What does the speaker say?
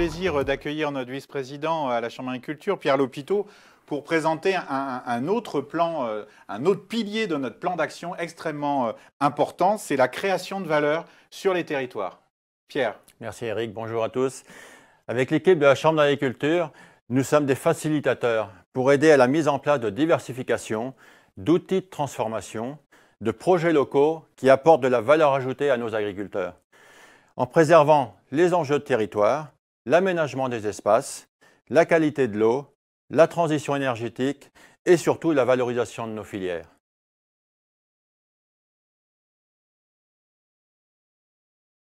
plaisir d'accueillir notre vice-président à la Chambre d'agriculture, Pierre Lopiteau, pour présenter un, autre plan, euh, un autre pilier de notre plan d'action extrêmement euh, important, c'est la création de valeur sur les territoires. Pierre. Merci Eric, bonjour à tous. Avec l'équipe de la Chambre d'agriculture, nous sommes des facilitateurs pour aider à la mise en place de diversification, d'outils de transformation, de projets locaux qui apportent de la valeur ajoutée à nos agriculteurs. En préservant les enjeux de territoire, l'aménagement des espaces, la qualité de l'eau, la transition énergétique et surtout la valorisation de nos filières.